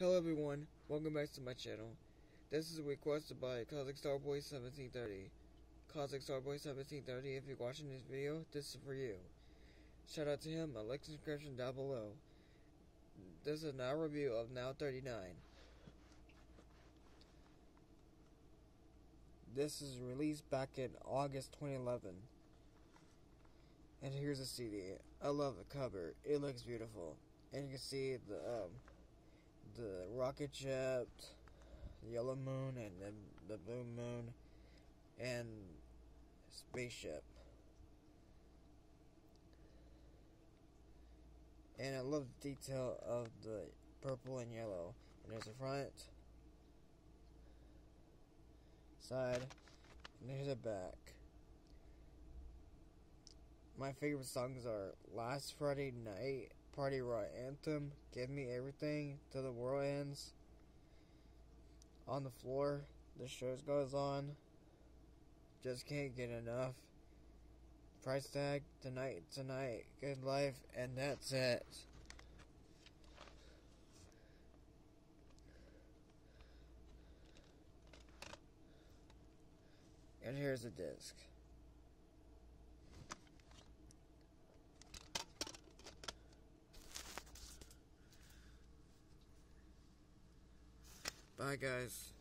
Hello everyone, welcome back to my channel. This is a requested by Classic Starboy 1730. Classic Starboy 1730, if you're watching this video, this is for you. Shout out to him, a link description down below. This is now review of Now 39. This is released back in August 2011. And here's the CD. I love the cover. It looks beautiful. And you can see the um, the rocket ship, the yellow moon, and then the blue moon, and spaceship. And I love the detail of the purple and yellow. And there's the front, side, and there's the back. My favorite songs are Last Friday Night, Party Rock Anthem, Give Me Everything, Till the World Ends, On the Floor, The Show Goes On, Just Can't Get Enough, Price Tag, Tonight, Tonight, Good Life, and that's it. And here's the disc. Bye, guys.